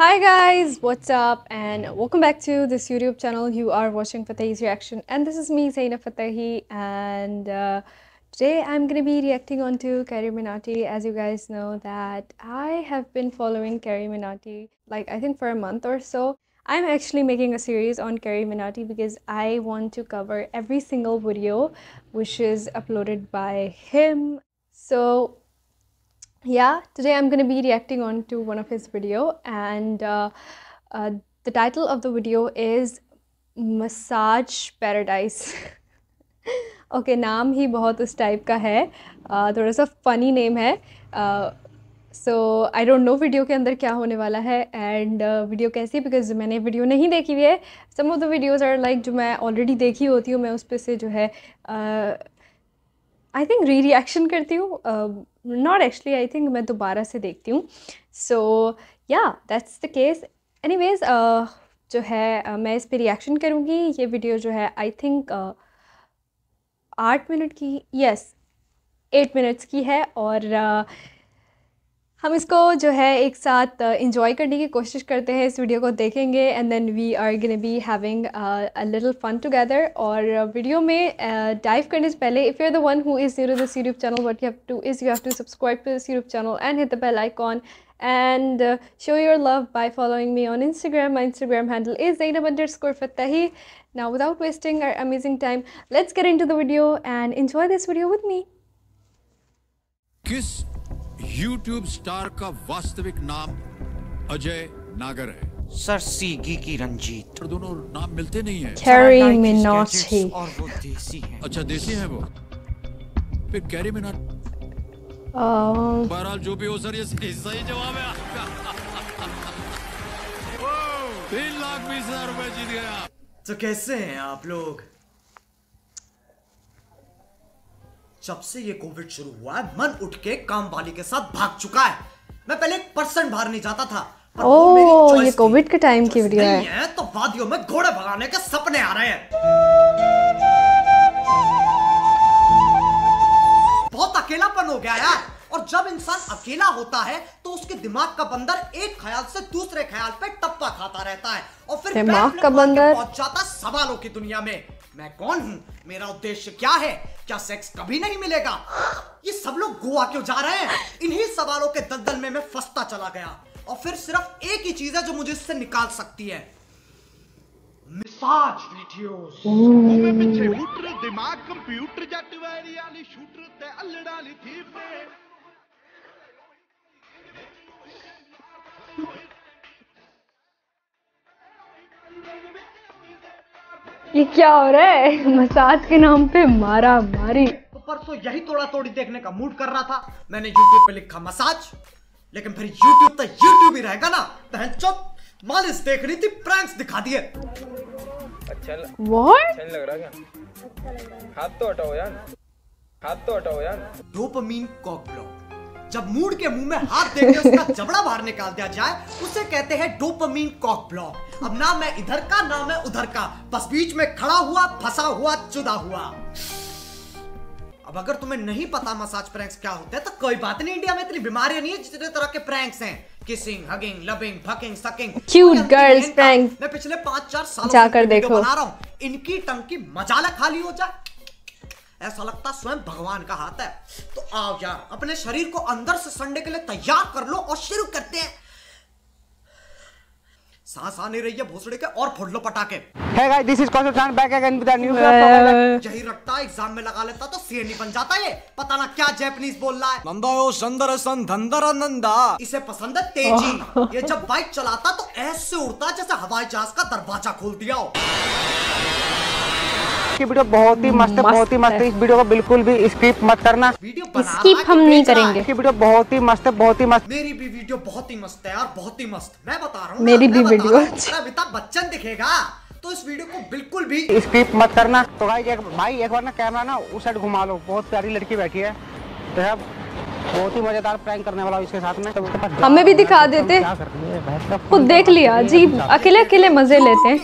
Hi guys, what's up and welcome back to this YouTube channel. You are watching Fatahi's reaction and this is me Zaina Fatahi and uh, today I'm going to be reacting on to Carrie Minati. As you guys know that I have been following Carrie Minati like I think for a month or so. I'm actually making a series on Carrie Minati because I want to cover every single video which is uploaded by him. So yeah today i'm going to be reacting on to one of his video and uh, uh, the title of the video is massage paradise. Okay okay, नाम ही बहुत उस type का है uh, थोड़ा सा funny name है so I don't know video के अंदर क्या होने वाला है एंड वीडियो uh, कैसी बिकॉज़ मैंने वीडियो नहीं देखी हुई है. Some of the videos are like जो मैं ऑलरेडी देखी होती हूँ मैं उस पर से जो है आई थिंक री रिएक्शन करती हूँ नॉट एक्चुअली आई थिंक मैं दोबारा से देखती हूँ। So yeah that's the case anyways ways जो है uh, मैं इस पर रिएक्शन करूँगी। ये वीडियो जो है आई थिंक आठ मिनट की यस एट मिनट्स की है। और uh, हम इसको जो है एक साथ इंजॉय करने की कोशिश करते हैं इस वीडियो को देखेंगे and then we are gonna be having little fun together और वीडियो में डाइव uh, करने से पहले if you are the one who is zero this YouTube channel what you have to is you have to subscribe to this YouTube channel and hit the bell icon and show your love by following me on Instagram my Instagram handle is Jain underscore Fatehi now without wasting our amazing time let's get into the video and enjoy this video with me YouTube star का वास्तविक नाम अजय नागर है। Sir सीगी की रंजीत। दोनों नाम मिलते नहीं है। कैरी मिनोटी और वो देसी है। अच्छा देसी है वो? फिर कैरी मिनोट um, बहरहाल जो भी हो सर ये सही, सही जवाब है तीन लाख बीस हज़ार रुपए जीत गया तो कैसे हैं आप लोग? जब से ये कोविड शुरू हुआ है मन उठ के काम वाली के साथ भाग चुका है। मैं पहले एक परसेंट बाहर नहीं जाता था ओ ये कोविड के टाइम की वीडियो है।, है तो वादियों में घोड़े भगाने के सपने आ रहे हैं। बहुत अकेलापन हो गया यार और जब इंसान अकेला होता है तो उसके दिमाग का बंदर एक ख्याल से दूसरे ख्याल पे टप्पा खाता रहता है और फिर दिमाग का बंदर? पहुँच जाता सवालों की दुनिया में। मैं कौन हूँ? मेरा उद्देश्य क्या है? क्या सेक्स कभी नहीं मिलेगा? ये सब लोग गोवा क्यों जा रहे हैं? इन्हीं सवालों के दलदल में मैं फंसता चला गया। और फिर सिर्फ़ एक ही चीज़ है जो मुझे इससे निकाल सकती है। मिसाज, वीडियोस। दिमाग, कंप्यूटर जट वैरी वाली शूटर, ते ली थी ये क्या हो रहा है? मसाज के नाम पे मारा मारी। तो परसों यही तोड़ा तोड़ी देखने का मूड कर रहा था। मैंने यूट्यूब पे लिखा मसाज लेकिन फिर यूट्यूब तो यूट्यूब ही रहेगा ना। बहन चुप मालिश देख रही थी प्रैंक्स दिखा दिए। अच्छा. What? अच्छा नहीं लग रहा क्या? हाथ तो हटाओ यार। हाथ तो हटाओ यार। डोपामीन कॉक ब्लॉक जब मूड के मुँह में हाथ देके उसका जबड़ा बाहर निकाल दिया जाए उसे कहते हैं डोपामीन कॉक ब्लॉक। अब ना मैं इधर का ना मैं उधर का। बस बीच में खड़ा हुआ फंसा हुआ जुदा हुआ। अब अगर तुम्हें नहीं पता मसाज प्रैंक्स क्या होते हैं तो कोई बात नहीं इंडिया में इतनी बीमारियाँ नहीं है जितने तरह के प्रैंक्स हैं। Kissing hugging loving fucking sucking Cute girls prank. मैं पिछले पाँच चार साल जाकर देखो। बना रहा हूँ। इनकी टंकी मजाला खाली हो जाए। ऐसा लगता स्वयं भगवान का हाथ है। तो आओ यार अपने शरीर को अंदर से संडे के लिए तैयार कर लो और शुरू करते हैं। सांस आ नहीं रही है भोसड़े के और फोड़ लो पटाखे। Hey guys, this is Kaushal Khan back again with a new vlog. Uh, यही रखता एग्ज़ाम में लगा लेता तो सीए नहीं बन जाता ये। पता ना क्या जैपनीज बोल रहा है। नंदा ओ संदर सन धंदर नंदा। इसे पसंद है तेज़ी। ये जब बाइक चलाता तो ऐसे उड़ता जैसे हवाई जहाज़ का दरवाज़ा खोल दिया हो। की वीडियो बहुत ही मस्त है बहुत ही मस्त है। इस वीडियो को बिल्कुल भी स्किप मत करना। है हम नहीं? करेंगे। की वीडियो बहुत ही मस्त है बहुत ही मस्त। मेरी भी वीडियो बहुत ही मस्त है यार बहुत ही मस्त। मैं बता रहा हूँ मेरी भी वीडियो अमिताभ बच्चन दिखेगा तो इस वीडियो को बिल्कुल भी स्किप मत करना। तो भाई एक भाई एक बार ना कैमरा ना उस साइड घुमा लो। बहुत प्यारी लड़की बैठी है। तो अब बहुत ही मज़ेदार प्रैंक करने वाला हूँ इसके साथ में। तो हमें भी दिखा देते। क्या कर रही है खुद देख लिया जी अकेले अकेले मज़े लेते हैं।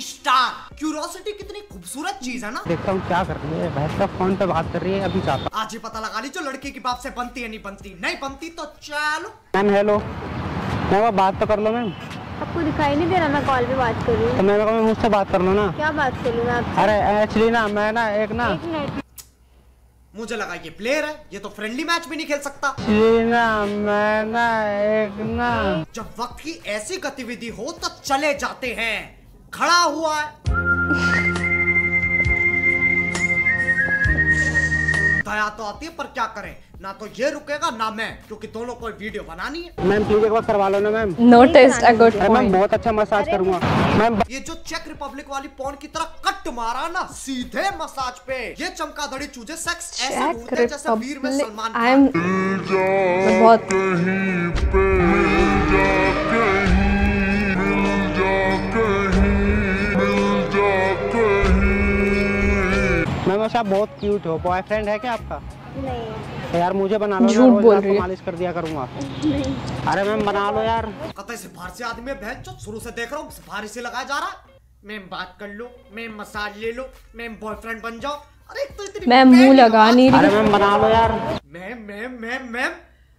स्टार क्यूरोसिटी कितनी खूबसूरत चीज़ है ना। देखता हूँ क्या कर रही है। भैंस का फ़ोन पे बात कर रही है अभी चाहता आज ही पता लगा ली जो लड़की की बाप से बनती है नहीं बनती। नहीं बनती तो चलो। मैम हेलो मैम आप बात तो कर लो मैम आपको दिखाई नहीं दे रहा मैं कॉल पे बात कर रही हूँ। तो मैम मुझसे बात कर लो ना। क्या बात कर लूँ मैं अरे एक्चुअली ना मैं ना एक ना एक मुझे लगा ये प्लेयर है, ये तो फ्रेंडली मैच भी नहीं खेल सकता। ना मैं ना एक ना जब वक्त की ऐसी गतिविधि हो तो चले जाते हैं। खड़ा हुआ है। दया तो आती है, पर क्या करें? ना तो ये रुकेगा ना मैं क्योंकि दोनों को वीडियो बनानी है। मैम प्लीज़ एक बार करवा लो ना मैम a good अरे मैम बहुत अच्छा मसाज करूँगा। मैम ये जो चेक रिपब्लिक वाली पॉन की तरह कट मारा ना सीधे मसाज पे। ये चमकादड़ी चूजे सेक्स ऐसे Czech ढूंढते हैं जैसे वीर में सलमान I'm खान मैं बहुत मैम आप बहुत क्यूट हो। बॉयफ्रेंड है क्या आपका? नहीं। यार मुझे बना लो झूठ बोल रही है। मालिश कर दिया करूँगा। अरे मैम बना लो यार। कतई से बाहर आदमी है चो शुरू से देख रहा हूँ बाहर से लगाया जा रहा मैम बात कर लो मैम मसाज ले लो मैम बॉयफ्रेंड बन जाओ। अरे तो इतनी मैं मुँह लगा। नहीं अरे रही मैम बना लो यार। Ma'am ma'am ma'am ma'am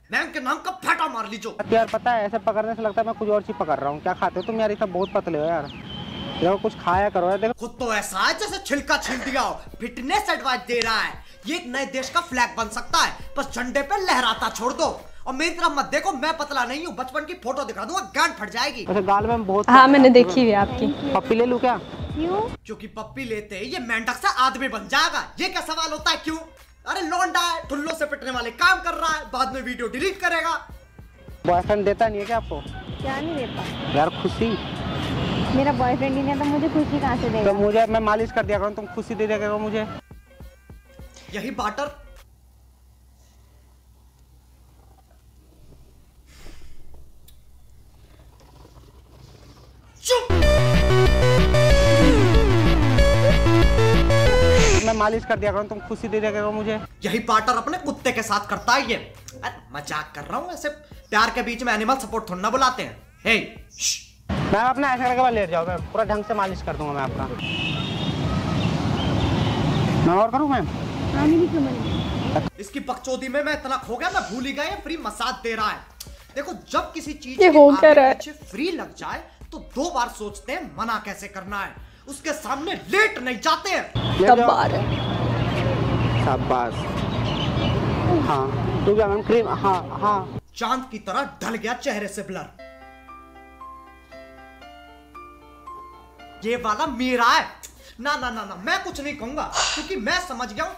ma'am के नाम का फटा मार लीजो यार पता है ऐसे पकड़ने से लगता है मैं कुछ और चीज़ पकड़ रहा हूँ। क्या खाते हो तुम यार? ये सब बहुत पतले हो यार। देखो कुछ खाया करो यार देखो। खुद तो ऐसा है जैसे छिलका छिल दिया हो। फिटनेस एडवाइस दे रहा है। ये एक नए देश का फ्लैग बन सकता है। बस झंडे पे लहराता छोड़ दो। और मेरी तरफ़ मत देखो मैं पतला नहीं हूँ बचपन की फ़ोटो दिखा दूँगा गांड फट जाएगी। वैसे गाल में बहुत हाँ मैंने देखी हुई आपकी। पप्पी ले लूँ क्या? क्यों? क्योंकि पप्पी लेते ही ये मेंढक से आदमी बन जाएगा। ये क्या सवाल होता है क्यों? अरे लौंडा है ठुल्लो से पिटने वाले काम कर रहा है बाद में वीडियो डिलीट करेगा। बॉयफ्रेंड देता नहीं है क्या आपको? क्या नहीं देता? यार खुशी। मेरा बॉयफ्रेंड ही नहीं है तो मुझे खुशी कहाँ से देगा? तो मुझे मैं मालिश कर दिया करूँ तुम खुशी दे दिया करो मुझे। यही बाटर मैं मालिश कर दिया करूँ तुम खुशी दे दिया करो मुझे। यही पार्टनर अपने कुत्ते के साथ करता है ये। अरे मज़ाक कर रहा हूँ ऐसे। प्यार के बीच में एनिमल सपोर्ट थोड़ा ना बुलाते हैं। हे मैं अपना ऐसा करके लेट जाओ मैं पूरा ढंग से मालिश कर दूँगा मैं आपका। मैं और करूँ मैम इसकी बकचोदी में मैं इतना खो गया मैं भूल ही गया फ्री मसाज दे रहा है। देखो जब किसी चीज़ ये हो क्या रहा है? फ्री लग जाए तो दो बार सोचते हैं मना कैसे करना है। उसके सामने लेट नहीं जाते हैं। है। शाबाश। हाँ तू क्या मैम क्रीम हाँ हाँ। चाँद की तरह ढल गया चेहरे से ब्लर ये वाला मेरा है। ना ना ना ना मैं कुछ नहीं कहूँगा क्योंकि मैं समझ गया हूँ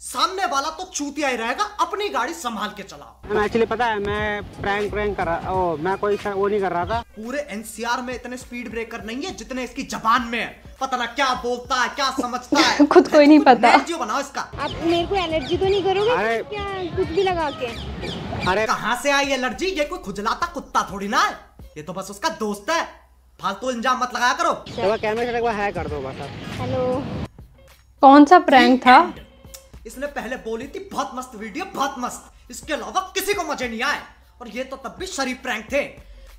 सामने वाला तो चूतिया ही रहेगा अपनी गाड़ी संभाल के चलाओ। एक्चुअली पता है मैं प्रैंक प्रैंक कर रहा ओ मैं कोई वो नहीं कर रहा था। पूरे एनसीआर में इतने स्पीड ब्रेकर नहीं है जितने इसकी जबान में है। पता ना क्या बोलता है क्या समझता है। खुद को ही नहीं पता। जियो बनाओ इसका। आप मेरे को एलर्जी तो नहीं करोगे? अरे- क्या कुछ भी लगा के? अरे कहाँ से आई एलर्जी ये कोई खुजलाता कुत्ता थोड़ी ना है। ये तो बस उसका दोस्त है। फालतू इंजाम मत लगाया करो। एक कैमरे से है कर दो बस हेलो कौन सा प्रैंक था. इसने पहले बोली थी बहुत मस्त वीडियो बहुत मस्त। इसके अलावा किसी को मज़े नहीं आए। और ये तो तब भी शरीफ प्रैंक थे।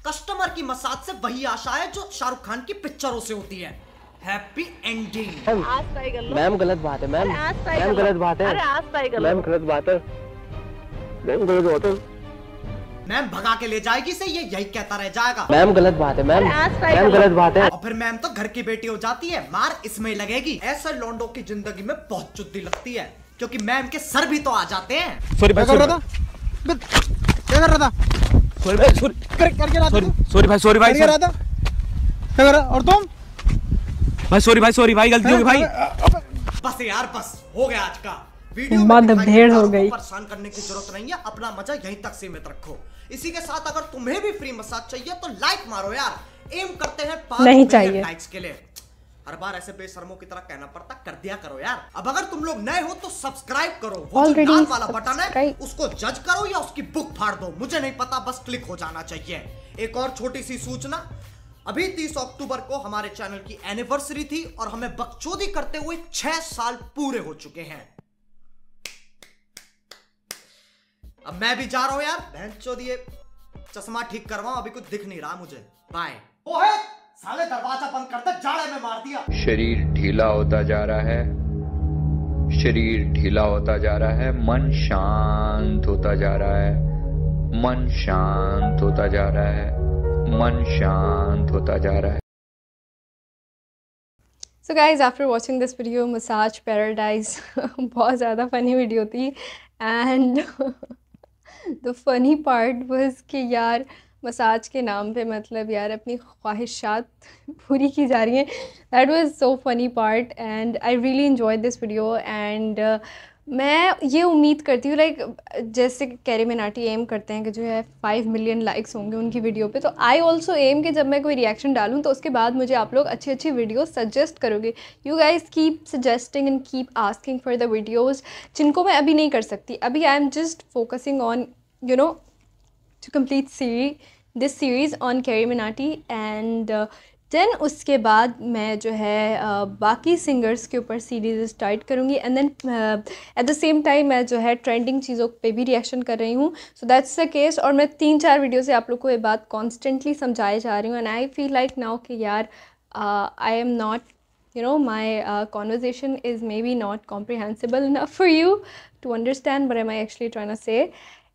कस्टमर की मसाज से वही आशा है जो शाहरुख खान की पिक्चरों से होती है। हैप्पी एंडिंग कर लो मैम गलत बात है मैम। मैम गलत बात है। मैम गलत बात है। मैम गलत बात है। मैम भगा के ले जाएगी से ये यही कहता रह जाएगा। मैम गलत बात है मैम। मैम गलत बात है। और फिर मैम तो घर की बेटी हो जाती है मार इसमें लगेगी। ऐसे लौंडों की ज़िंदगी में बहुत चुद्दी लगती है। क्योंकि मैम के सर भी तो आ जाते हैं। सॉरी भाई कर सॉरी रहा था? क्या कर रहा था? सॉरी भाई सॉरी कर करके रहा सॉरी सॉरी भाई सॉरी भाई क्या रहा था? क्या कर रहा और तुम? भाई सॉरी भाई सॉरी भाई गलती हो गई भाई। बस यार बस हो गया आज का। वीडियो भेड़ हो गई। परेशान करने की ज़रूरत नहीं है अपना मज़ा यहीं तक सीमित रखो। इसी के साथ अगर तुम्हें भी फ्री मसाज चाहिए तो लाइक मारो यार। एम करते हैं पाँच नहीं चाहिए। लाइक्स के लिए। हर बार ऐसे बेशर्मों की तरह कहना पड़ता कर दिया करो यार। अब अगर तुम लोग नए हो तो सब्सक्राइब करो। वो जो Already लाल वाला बटन है उसको जज करो या उसकी बुक फाड़ दो। मुझे नहीं पता बस क्लिक हो जाना चाहिए। एक और छोटी सी सूचना अभी 30 अक्टूबर को हमारे चैनल की एनिवर्सरी थी और हमें बकचोदी करते हुए छह साल पूरे हो चुके हैं। अब मैं भी जा रहा हूँ यार। बहन चोदिए चश्मा ठीक करवाऊं अभी कुछ दिख नहीं रहा मुझे। बाय ओए साले दरवाज़ा बंद कर दे जाड़े में मार दिया। शरीर ढीला होता जा रहा है। शरीर ढीला होता जा रहा है मन शांत होता जा रहा है। मन शांत होता जा रहा है मन शांत होता जा रहा है। So guys after watching this video massage paradise बहुत ज़्यादा फ़नी वीडियो थी। And the funny part was कि यार मसाज के नाम पे मतलब यार अपनी ख्वाहिशात पूरी की जा रही हैं। That was so funny part and I really enjoy this video and मैं ये उम्मीद करती हूँ लाइक जैसे कैरी मिनाटी एम करते हैं कि जो है फाइव मिलियन लाइक्स होंगे उनकी वीडियो पे तो आई ऑल्सो एम कि जब मैं कोई रिएक्शन डालूँ तो उसके बाद मुझे आप लोग अच्छी अच्छी वीडियो सजेस्ट करोगे। You guys keep suggesting and keep asking for the videos जिनको मैं अभी नहीं कर सकती। अभी I am just focusing on you know to complete series this series on Carrie Minati and uh, then उसके बाद मैं जो है uh, बाकी सिंगर्स के ऊपर सीरीज़ स्टार्ट करूँगी and then at the same time मैं जो है ट्रेंडिंग चीज़ों पे भी रिएक्शन कर रही हूँ सो दैट्स द केस और मैं तीन चार वीडियो से आप लोग को ये बात कॉन्स्टेंटली समझाए जा रही हूँ and I feel like now कि यार I am not you know my uh, conversation is maybe not comprehensible enough for you to understand what am i actually trying to say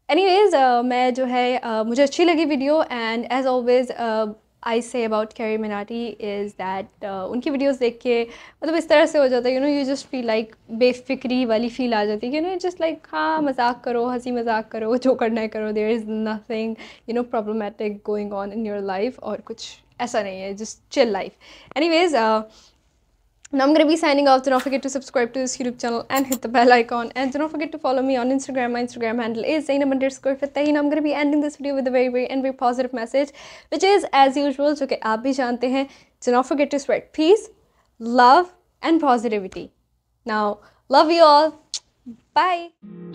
anyways uh, मैं जो है uh, मुझे अच्छी लगी video and as always I say about Carry Minati is that उनकी videos देख के मतलब इस तरह से हो जाता है you know you just feel like बेफिक्री वाली फील आ जाती है यू नो जस्ट लाइक हाँ मज़ाक करो हँसी मज़ाक करो जो करना है करो there is nothing you know problematic going on in your life और कुछ ऐसा नहीं है just chill life anyways Now I'm going to be signing off. Do not forget to subscribe to this YouTube channel and hit the bell icon. And do not forget to follow me on Instagram. My Instagram handle is Zainab underscore Fatahi. Now I'm going to be ending this video with a very, very and very positive message, which is as usual, जो कि आप भी जानते हैं. Do not forget to spread peace, love and positivity. Now, love you all. Bye.